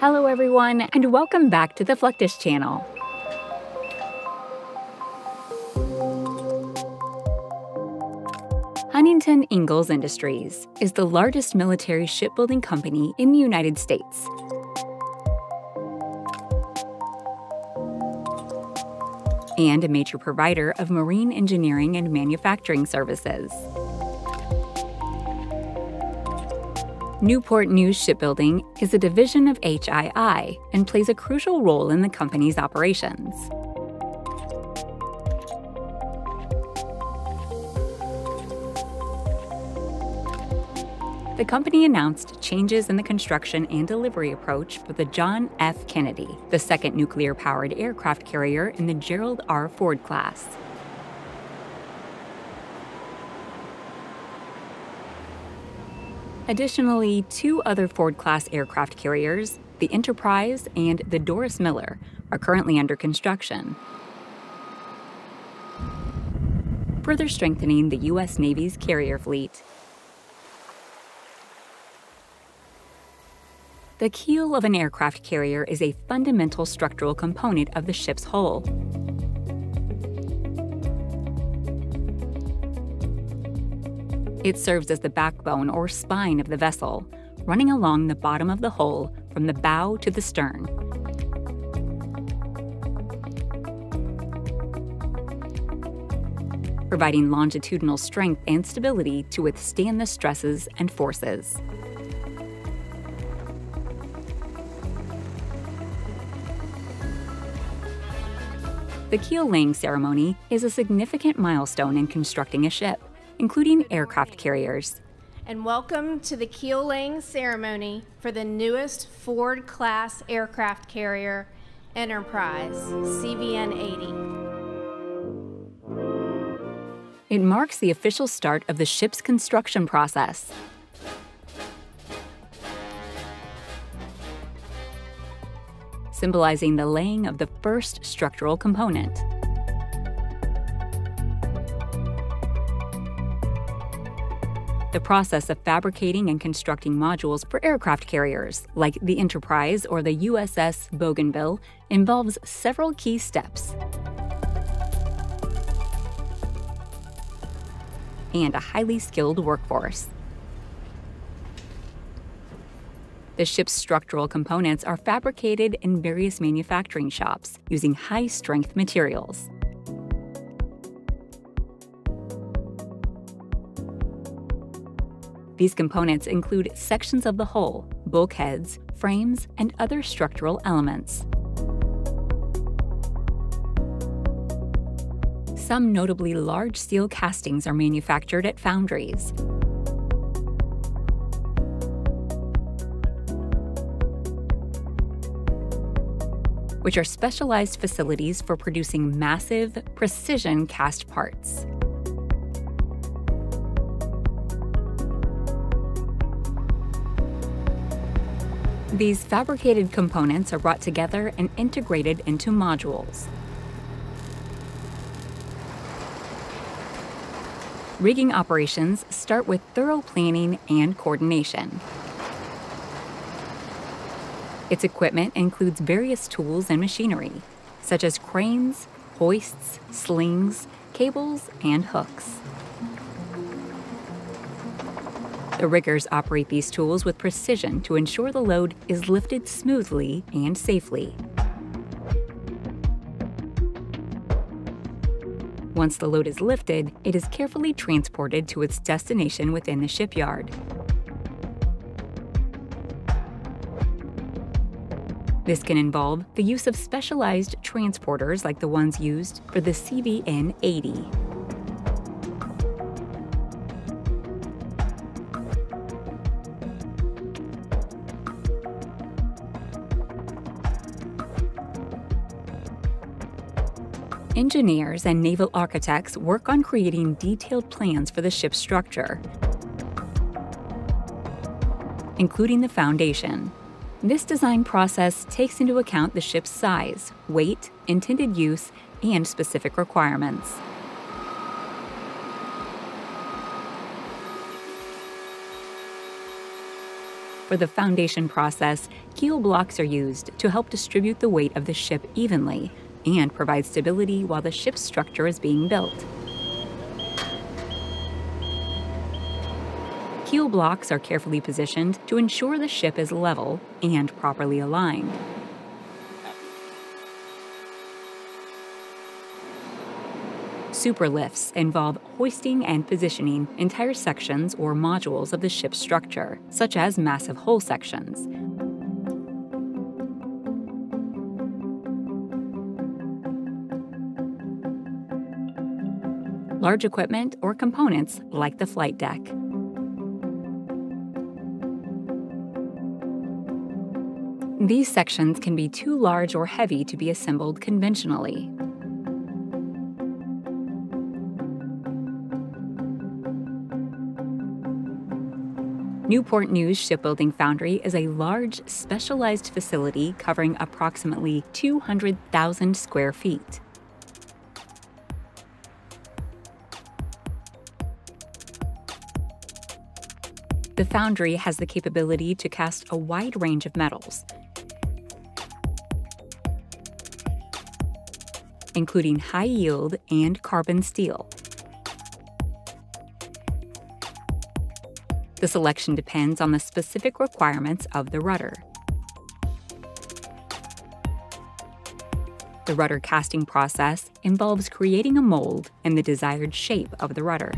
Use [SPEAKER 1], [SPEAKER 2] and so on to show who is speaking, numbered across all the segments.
[SPEAKER 1] Hello, everyone, and welcome back to the Fluctus channel. Huntington Ingalls Industries is the largest military shipbuilding company in the United States. and a major provider of marine engineering and manufacturing services. Newport News Shipbuilding is a division of HII and plays a crucial role in the company's operations. the company announced changes in the construction and delivery approach for the John F. Kennedy, the second nuclear powered aircraft carrier in the Gerald R. Ford class. Additionally, two other Ford class aircraft carriers, the Enterprise and the Doris Miller, are currently under construction. Further strengthening the U.S. Navy's carrier fleet. The keel of an aircraft carrier is a fundamental structural component of the ship's hull. It serves as the backbone or spine of the vessel, running along the bottom of the hull from the bow to the stern. providing longitudinal strength and stability to withstand the stresses and forces. The keel laying ceremony is a significant milestone in constructing a ship, including aircraft carriers.
[SPEAKER 2] And welcome to the keel laying ceremony for the newest Ford class aircraft carrier, Enterprise CVN
[SPEAKER 1] 80. It marks the official start of the ship's construction process. symbolizing the laying of the first structural component. The process of fabricating and constructing modules for aircraft carriers, like the Enterprise or the USS Bougainville, involves several key steps. And a highly skilled workforce. The ship's structural components are fabricated in various manufacturing shops using high strength materials. These components include sections of the hull, bulkheads, frames, and other structural elements. Some notably large steel castings are manufactured at foundries. which are specialized facilities for producing massive, precision cast parts. These fabricated components are brought together and integrated into modules. Rigging operations start with thorough planning and coordination. Its equipment includes various tools and machinery, such as cranes, hoists, slings, cables, and hooks. The riggers operate these tools with precision to ensure the load is lifted smoothly and safely. Once the load is lifted, it is carefully transported to its destination within the shipyard. This can involve the use of specialized transporters like the ones used for the CVN 80. Engineers and naval architects work on creating detailed plans for the ship's structure, including the foundation. This design process takes into account the ship's size, weight, intended use, and specific requirements. For the foundation process, keel blocks are used to help distribute the weight of the ship evenly and provide stability while the ship's structure is being built. Keel blocks are carefully positioned to ensure the ship is level and properly aligned. Superlifts involve hoisting and positioning entire sections or modules of the ship's structure, such as massive hull sections. Large equipment or components like the flight deck. These sections can be too large or heavy to be assembled conventionally. Newport News Shipbuilding Foundry is a large, specialized facility covering approximately 200,000 square feet. The foundry has the capability to cast a wide range of metals, including high yield and carbon steel. The selection depends on the specific requirements of the rudder. The rudder casting process involves creating a mold in the desired shape of the rudder.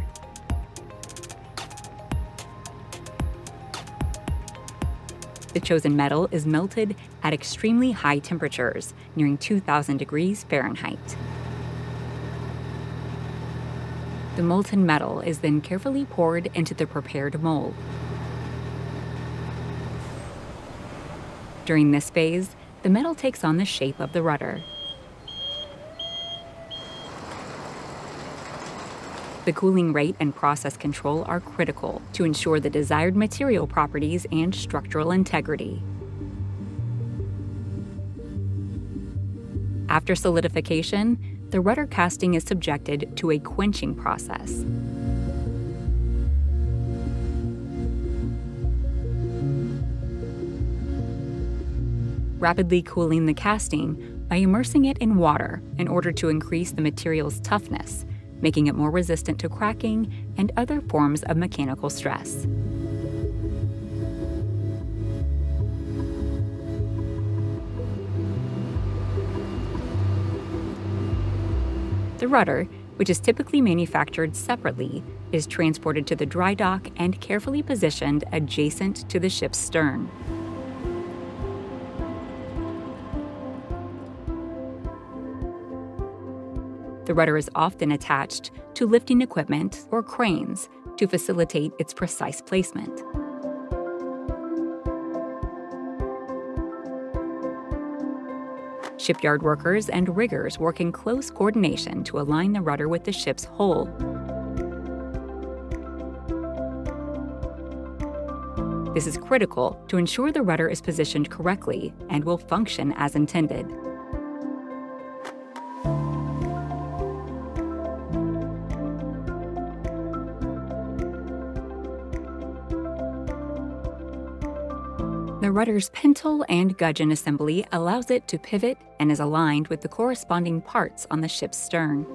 [SPEAKER 1] The chosen metal is melted at extremely high temperatures, nearing 2000 degrees Fahrenheit. The molten metal is then carefully poured into the prepared mold. During this phase, the metal takes on the shape of the rudder. The cooling rate and process control are critical to ensure the desired material properties and structural integrity. After solidification, the rudder casting is subjected to a quenching process. Rapidly cooling the casting by immersing it in water in order to increase the material's toughness, making it more resistant to cracking and other forms of mechanical stress. The rudder, which is typically manufactured separately, is transported to the dry dock and carefully positioned adjacent to the ship's stern. The rudder is often attached to lifting equipment or cranes to facilitate its precise placement. Shipyard workers and riggers work in close coordination to align the rudder with the ship's hull. This is critical to ensure the rudder is positioned correctly and will function as intended. The rudder's pintle and gudgeon assembly allows it to pivot and is aligned with the corresponding parts on the ship's stern.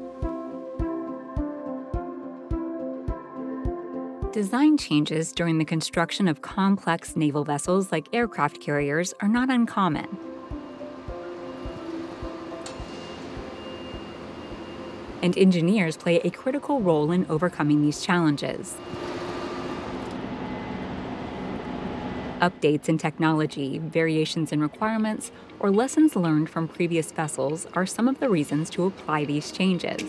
[SPEAKER 1] Design changes during the construction of complex naval vessels like aircraft carriers are not uncommon. And engineers play a critical role in overcoming these challenges. Updates in technology, variations in requirements, or lessons learned from previous vessels are some of the reasons to apply these changes.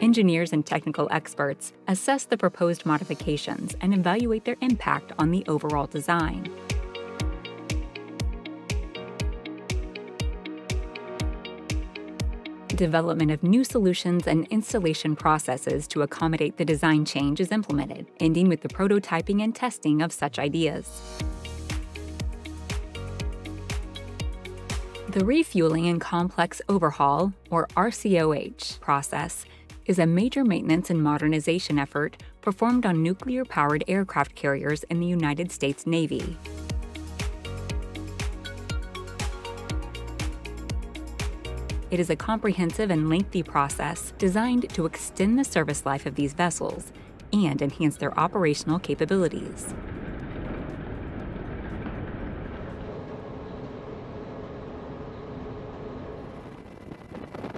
[SPEAKER 1] Engineers and technical experts assess the proposed modifications and evaluate their impact on the overall design. Development of new solutions and installation processes to accommodate the design change is implemented, ending with the prototyping and testing of such ideas. The Refueling and Complex Overhaul, or RCOH, process is a major maintenance and modernization effort performed on nuclear powered aircraft carriers in the United States Navy. It is a comprehensive and lengthy process designed to extend the service life of these vessels and enhance their operational capabilities.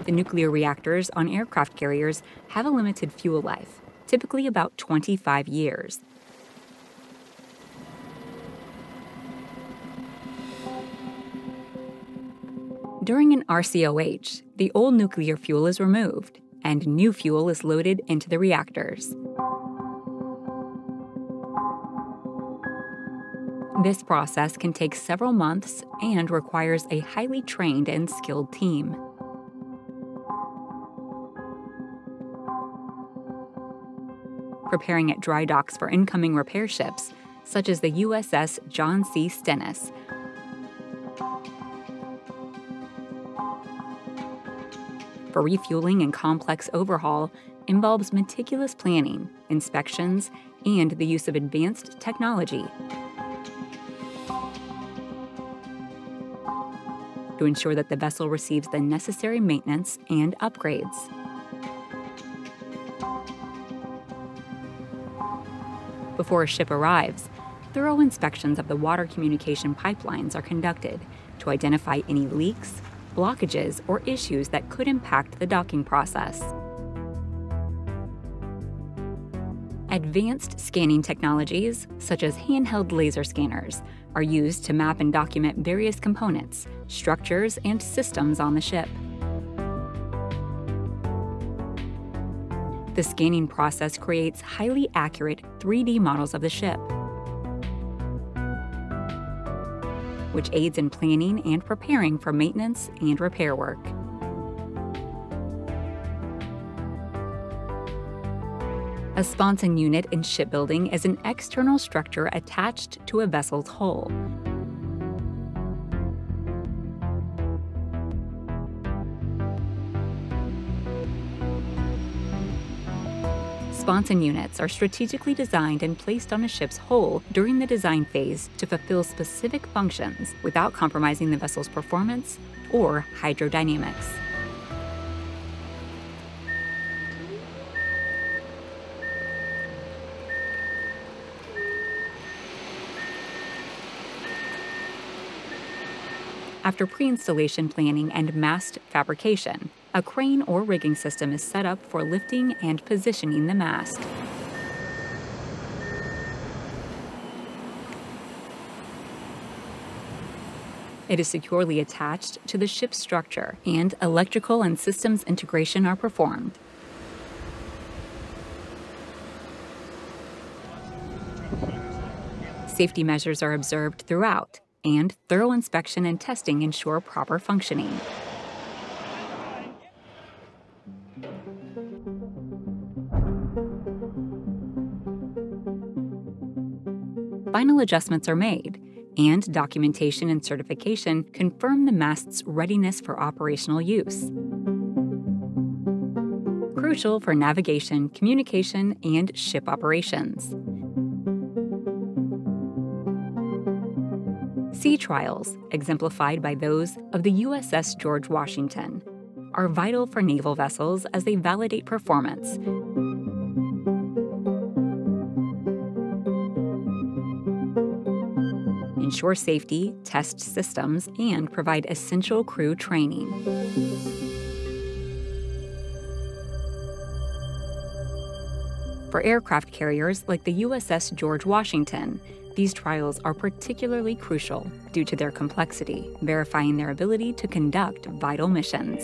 [SPEAKER 1] The nuclear reactors on aircraft carriers have a limited fuel life, typically about 25 years. During an RCOH, the old nuclear fuel is removed and new fuel is loaded into the reactors. This process can take several months and requires a highly trained and skilled team. Preparing at dry docks for incoming repair ships, such as the USS John C. Stennis, for refueling and complex overhaul involves meticulous planning, inspections, and the use of advanced technology. to ensure that the vessel receives the necessary maintenance and upgrades. Before a ship arrives, thorough inspections of the water communication pipelines are conducted to identify any leaks, blockages, or issues that could impact the docking process. Advanced scanning technologies, such as handheld laser scanners, are used to map and document various components, structures, and systems on the ship. The scanning process creates highly accurate 3D models of the ship, which aids in planning and preparing for maintenance and repair work. A sponson unit in shipbuilding is an external structure attached to a vessel's hull. Sponson units are strategically designed and placed on a ship's hull during the design phase to fulfill specific functions without compromising the vessel's performance or hydrodynamics. After pre-installation planning and mast fabrication, a crane or rigging system is set up for lifting and positioning the mast. It is securely attached to the ship's structure, and electrical and systems integration are performed. Safety measures are observed throughout, and thorough inspection and testing ensure proper functioning. Final adjustments are made, and documentation and certification confirm the mast's readiness for operational use. Crucial for navigation, communication, and ship operations. Sea trials, exemplified by those of the USS George Washington, are vital for naval vessels as they validate performance. Ensure safety, test systems, and provide essential crew training. For aircraft carriers like the USS George Washington, these trials are particularly crucial due to their complexity, verifying their ability to conduct vital missions.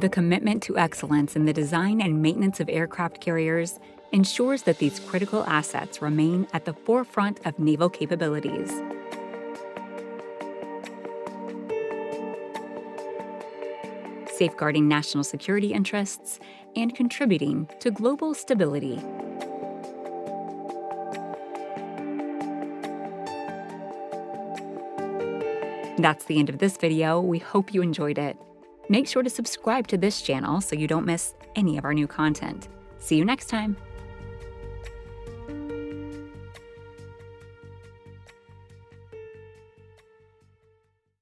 [SPEAKER 1] The commitment to excellence in the design and maintenance of aircraft carriers ensures that these critical assets remain at the forefront of naval capabilities. Safeguarding national security interests, and contributing to global stability. That's the end of this video. We hope you enjoyed it. Make sure to subscribe to this channel so you don't miss any of our new content. See you next time.